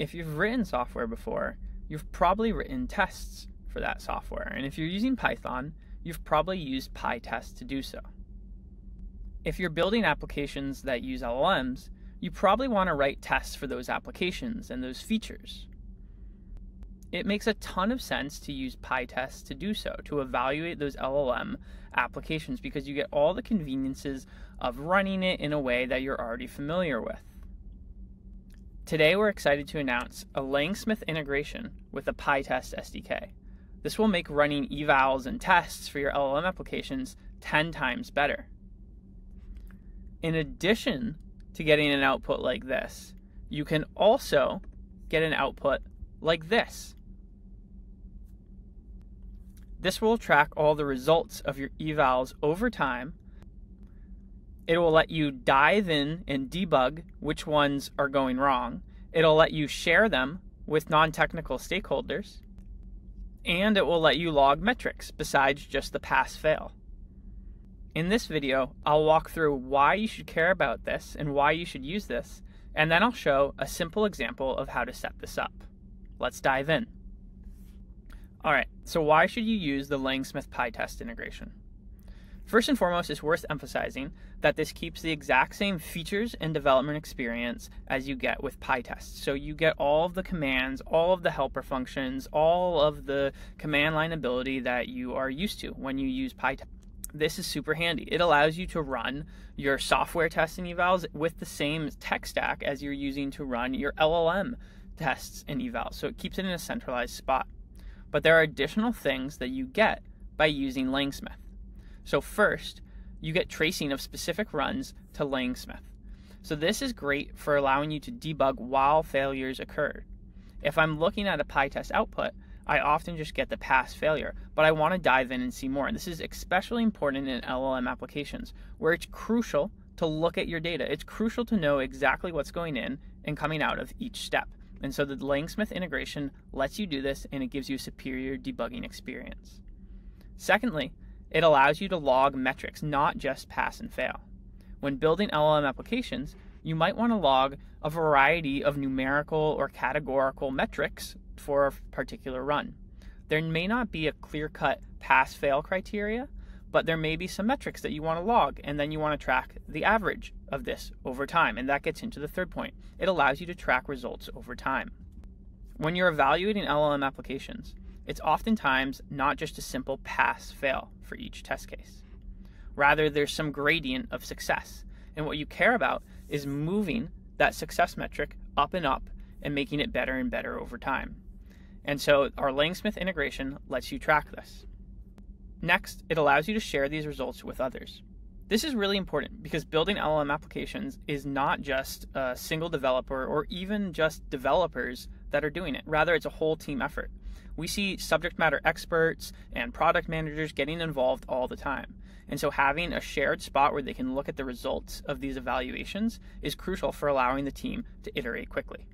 if you've written software before, you've probably written tests for that software. And if you're using Python, you've probably used PyTest to do so. If you're building applications that use LLMs, you probably want to write tests for those applications and those features. It makes a ton of sense to use PyTest to do so, to evaluate those LLM applications, because you get all the conveniences of running it in a way that you're already familiar with. Today, we're excited to announce a Langsmith integration with the PyTest SDK. This will make running evals and tests for your LLM applications 10 times better. In addition to getting an output like this, you can also get an output like this. This will track all the results of your evals over time. It will let you dive in and debug which ones are going wrong. It'll let you share them with non technical stakeholders. And it will let you log metrics besides just the pass fail. In this video, I'll walk through why you should care about this and why you should use this, and then I'll show a simple example of how to set this up. Let's dive in. All right, so why should you use the Langsmith PyTest integration? First and foremost, it's worth emphasizing that this keeps the exact same features and development experience as you get with PyTest. So you get all of the commands, all of the helper functions, all of the command line ability that you are used to when you use PyTest this is super handy. It allows you to run your software testing evals with the same tech stack as you're using to run your LLM tests and evals. So it keeps it in a centralized spot. But there are additional things that you get by using Langsmith. So first, you get tracing of specific runs to Langsmith. So this is great for allowing you to debug while failures occur. If I'm looking at a PyTest output, I often just get the pass failure, but I want to dive in and see more. And this is especially important in LLM applications where it's crucial to look at your data. It's crucial to know exactly what's going in and coming out of each step. And so the Langsmith integration lets you do this and it gives you a superior debugging experience. Secondly, it allows you to log metrics, not just pass and fail. When building LLM applications, you might want to log a variety of numerical or categorical metrics for a particular run. There may not be a clear cut pass fail criteria, but there may be some metrics that you want to log, and then you want to track the average of this over time. And that gets into the third point it allows you to track results over time. When you're evaluating LLM applications, it's oftentimes not just a simple pass fail for each test case. Rather, there's some gradient of success. And what you care about is moving that success metric up and up and making it better and better over time. And so our Langsmith integration lets you track this. Next, it allows you to share these results with others. This is really important because building LLM applications is not just a single developer or even just developers that are doing it. Rather, it's a whole team effort. We see subject matter experts and product managers getting involved all the time. And so having a shared spot where they can look at the results of these evaluations is crucial for allowing the team to iterate quickly.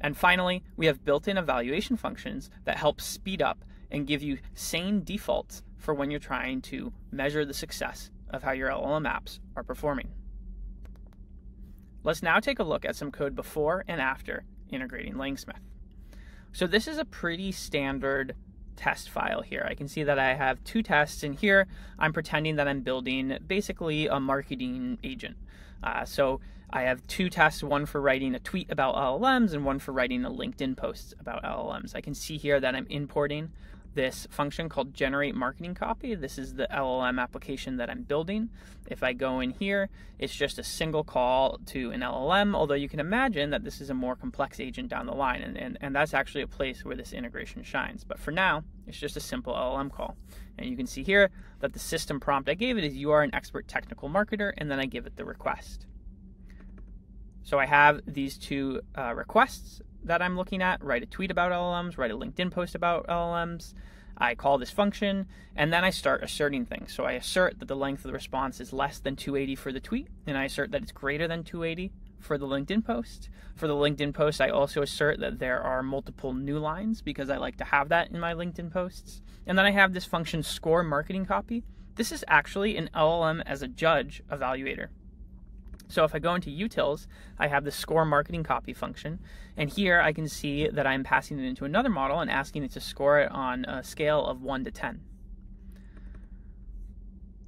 And finally, we have built-in evaluation functions that help speed up and give you sane defaults for when you're trying to measure the success of how your LLM apps are performing. Let's now take a look at some code before and after integrating Langsmith. So this is a pretty standard test file here. I can see that I have two tests in here I'm pretending that I'm building basically a marketing agent. Uh, so I have two tests, one for writing a tweet about LLMs and one for writing a LinkedIn post about LLMs. I can see here that I'm importing this function called generate marketing copy. This is the LLM application that I'm building. If I go in here, it's just a single call to an LLM, although you can imagine that this is a more complex agent down the line, and, and, and that's actually a place where this integration shines. But for now, it's just a simple LLM call. And you can see here that the system prompt I gave it is you are an expert technical marketer, and then I give it the request. So I have these two uh, requests that I'm looking at write a tweet about LLMs, write a LinkedIn post about LLMs. I call this function, and then I start asserting things. So I assert that the length of the response is less than 280 for the tweet, and I assert that it's greater than 280 for the LinkedIn post. For the LinkedIn post, I also assert that there are multiple new lines because I like to have that in my LinkedIn posts. And then I have this function score marketing copy. This is actually an LLM as a judge evaluator. So if I go into utils, I have the score marketing copy function, and here I can see that I'm passing it into another model and asking it to score it on a scale of 1 to 10.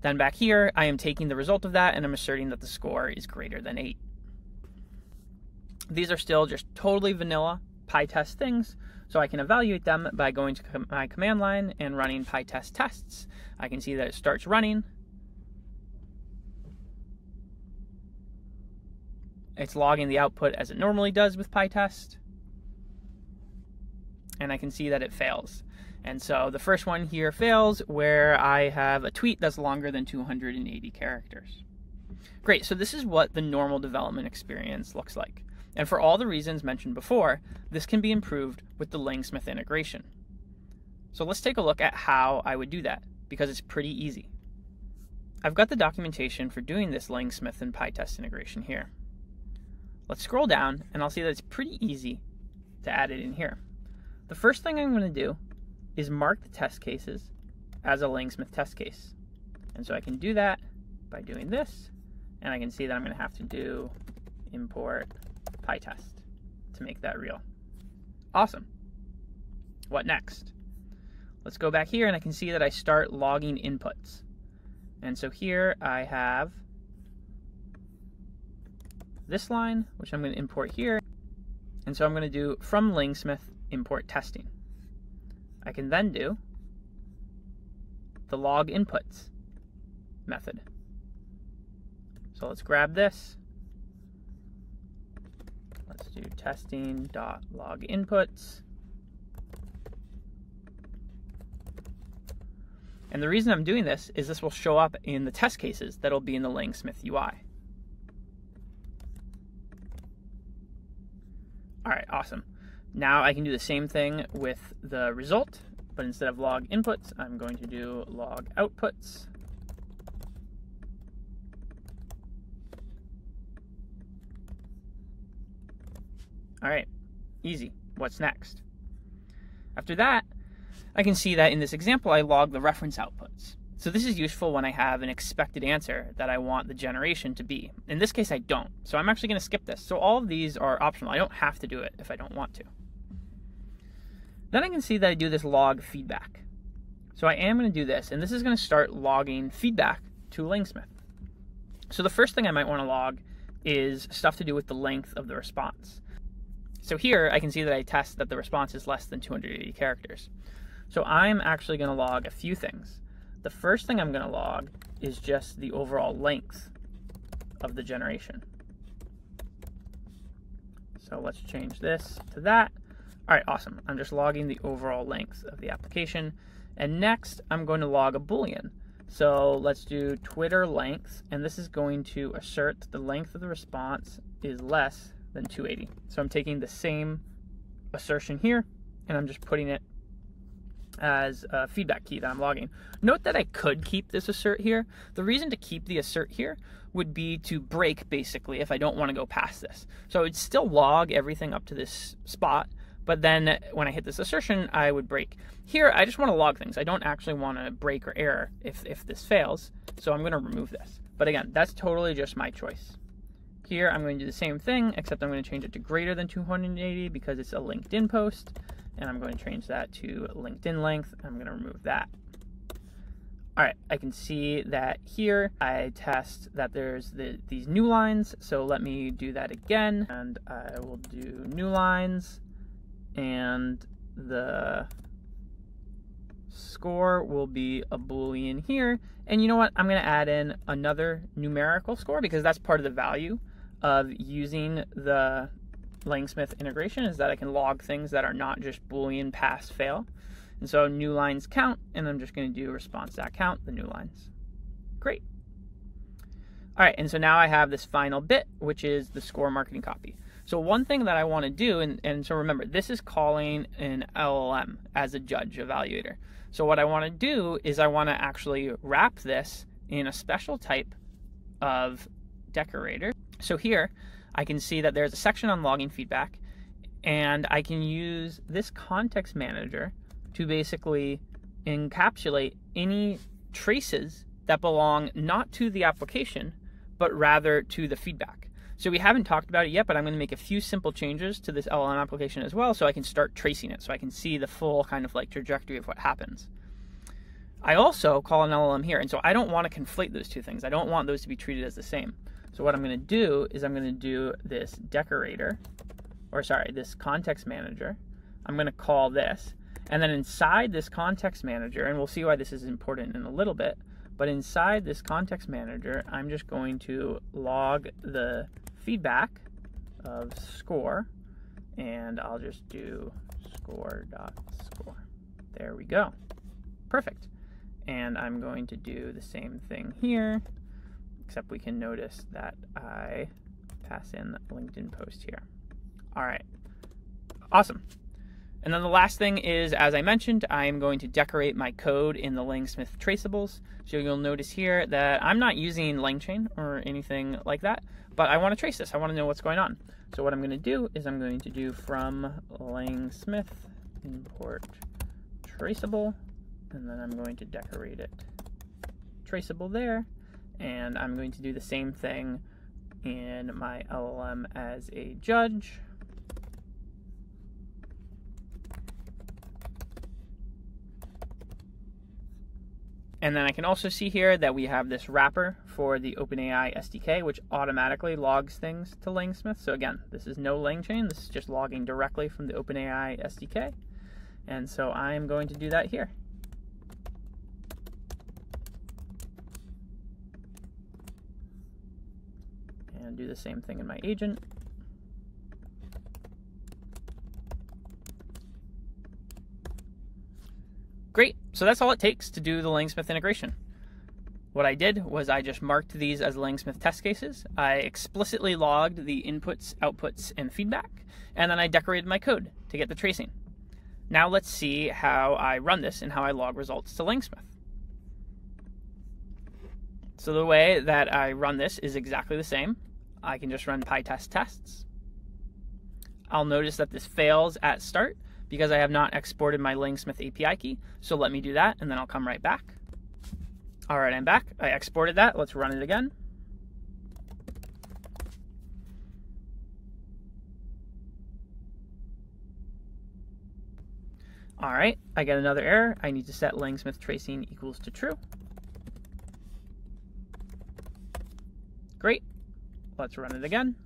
Then back here, I am taking the result of that and I'm asserting that the score is greater than 8. These are still just totally vanilla PyTest things, so I can evaluate them by going to my command line and running PyTest tests. I can see that it starts running. It's logging the output as it normally does with PyTest. And I can see that it fails. And so the first one here fails where I have a tweet that's longer than 280 characters. Great, so this is what the normal development experience looks like. And for all the reasons mentioned before, this can be improved with the Langsmith integration. So let's take a look at how I would do that, because it's pretty easy. I've got the documentation for doing this Langsmith and PyTest integration here. Let's scroll down, and I'll see that it's pretty easy to add it in here. The first thing I'm going to do is mark the test cases as a Langsmith test case. And so I can do that by doing this, and I can see that I'm going to have to do import PyTest to make that real. Awesome. What next? Let's go back here and I can see that I start logging inputs. And so here I have this line, which I'm going to import here. And so I'm going to do from Langsmith import testing. I can then do the log inputs method. So let's grab this Let's do testing dot log inputs. And the reason I'm doing this is this will show up in the test cases that'll be in the Langsmith UI. All right, awesome. Now I can do the same thing with the result, but instead of log inputs, I'm going to do log outputs. All right, easy. What's next? After that, I can see that in this example, I log the reference outputs. So this is useful when I have an expected answer that I want the generation to be. In this case, I don't. So I'm actually going to skip this. So all of these are optional. I don't have to do it if I don't want to. Then I can see that I do this log feedback. So I am going to do this, and this is going to start logging feedback to Langsmith. So the first thing I might want to log is stuff to do with the length of the response. So here I can see that I test that the response is less than 280 characters. So I'm actually going to log a few things. The first thing I'm going to log is just the overall length of the generation. So let's change this to that. All right, awesome. I'm just logging the overall length of the application. And next, I'm going to log a Boolean. So let's do Twitter length, and this is going to assert that the length of the response is less than 280. So I'm taking the same assertion here and I'm just putting it as a feedback key that I'm logging. Note that I could keep this assert here. The reason to keep the assert here would be to break basically if I don't want to go past this. So I'd still log everything up to this spot, but then when I hit this assertion, I would break. Here, I just want to log things. I don't actually want to break or error if, if this fails, so I'm going to remove this. But again, that's totally just my choice. Here I'm going to do the same thing, except I'm going to change it to greater than 280 because it's a LinkedIn post. And I'm going to change that to LinkedIn length. I'm going to remove that. All right, I can see that here I test that there's the, these new lines. So let me do that again. And I will do new lines. And the score will be a boolean here and you know what i'm going to add in another numerical score because that's part of the value of using the Langsmith integration is that I can log things that are not just Boolean pass fail. And so new lines count, and I'm just going to do response.count, the new lines. Great. All right, and so now I have this final bit, which is the score marketing copy. So one thing that I want to do, and, and so remember, this is calling an LLM as a judge evaluator. So what I want to do is I want to actually wrap this in a special type of decorator so here I can see that there's a section on logging feedback and I can use this context manager to basically encapsulate any traces that belong not to the application but rather to the feedback. So we haven't talked about it yet, but I'm going to make a few simple changes to this LLM application as well so I can start tracing it so I can see the full kind of like trajectory of what happens. I also call an LLM here, and so I don't want to conflate those two things. I don't want those to be treated as the same. So what I'm going to do is I'm going to do this decorator, or sorry, this context manager. I'm going to call this, and then inside this context manager, and we'll see why this is important in a little bit, but inside this context manager, I'm just going to log the feedback of score, and I'll just do score dot score. There we go. Perfect. And I'm going to do the same thing here, except we can notice that I pass in the LinkedIn post here. All right. Awesome. And then the last thing is, as I mentioned, I am going to decorate my code in the Langsmith traceables. So you'll notice here that I'm not using LangChain or anything like that but I want to trace this. I want to know what's going on. So what I'm going to do is I'm going to do from Langsmith import traceable, and then I'm going to decorate it traceable there. And I'm going to do the same thing in my LLM as a judge. And then I can also see here that we have this wrapper for the OpenAI SDK, which automatically logs things to Langsmith. So again, this is no LangChain. This is just logging directly from the OpenAI SDK. And so I'm going to do that here. And do the same thing in my agent. Great, so that's all it takes to do the Langsmith integration. What I did was I just marked these as Langsmith test cases. I explicitly logged the inputs, outputs, and feedback, and then I decorated my code to get the tracing. Now let's see how I run this and how I log results to Langsmith. So the way that I run this is exactly the same. I can just run pytest tests. I'll notice that this fails at start, because I have not exported my Langsmith API key. So let me do that and then I'll come right back. All right, I'm back. I exported that. Let's run it again. All right, I get another error. I need to set Langsmith tracing equals to true. Great. Let's run it again.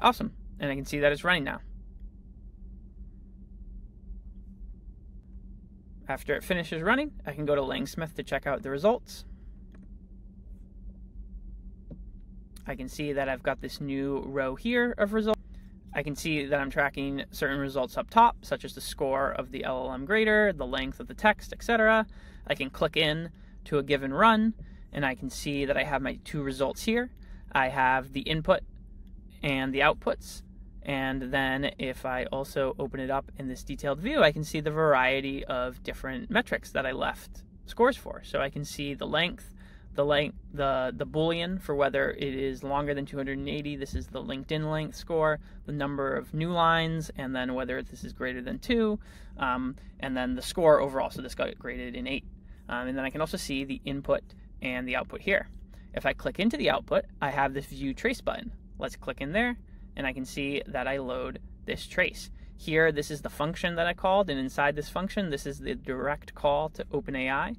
Awesome. And I can see that it's running now. After it finishes running, I can go to Langsmith to check out the results. I can see that I've got this new row here of results. I can see that I'm tracking certain results up top, such as the score of the LLM grader, the length of the text, etc. I can click in to a given run, and I can see that I have my two results here. I have the input and the outputs. And then if I also open it up in this detailed view, I can see the variety of different metrics that I left scores for. So I can see the length, the length, the the boolean for whether it is longer than 280. This is the LinkedIn length score, the number of new lines, and then whether this is greater than two, um, and then the score overall. So this got graded in eight. Um, and then I can also see the input and the output here. If I click into the output, I have this view trace button. Let's click in there and I can see that I load this trace. Here, this is the function that I called, and inside this function, this is the direct call to OpenAI.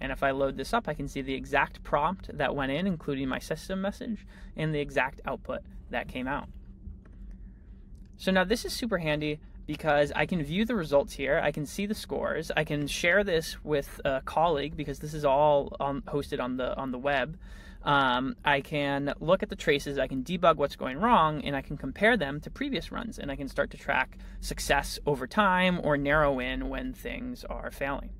And if I load this up, I can see the exact prompt that went in, including my system message, and the exact output that came out. So now this is super handy because I can view the results here. I can see the scores. I can share this with a colleague because this is all on, hosted on the on the web um, I can look at the traces, I can debug what's going wrong, and I can compare them to previous runs, and I can start to track success over time or narrow in when things are failing.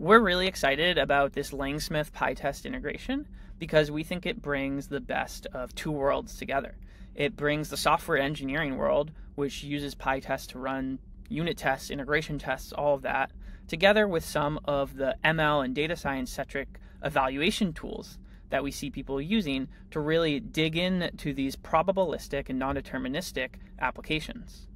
We're really excited about this Langsmith PyTest integration because we think it brings the best of two worlds together. It brings the software engineering world, which uses PyTest to run unit tests, integration tests, all of that, together with some of the ML and data science centric evaluation tools that we see people using to really dig in to these probabilistic and non deterministic applications.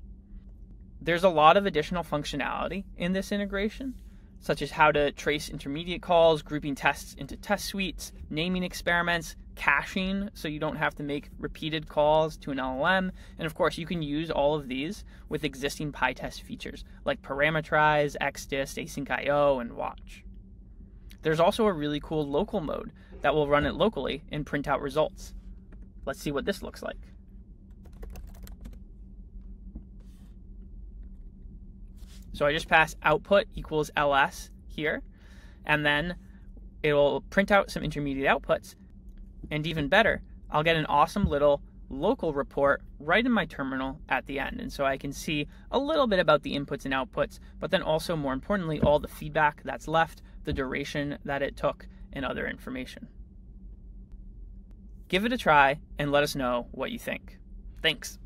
There's a lot of additional functionality in this integration, such as how to trace intermediate calls, grouping tests into test suites, naming experiments, caching so you don't have to make repeated calls to an LLM. And of course, you can use all of these with existing PyTest features like parameterize, xdist, async IO, and watch. There's also a really cool local mode that will run it locally and print out results. Let's see what this looks like. So I just pass output equals ls here, and then it'll print out some intermediate outputs. And even better, I'll get an awesome little local report right in my terminal at the end. And so I can see a little bit about the inputs and outputs, but then also more importantly, all the feedback that's left, the duration that it took, and other information. Give it a try and let us know what you think. Thanks.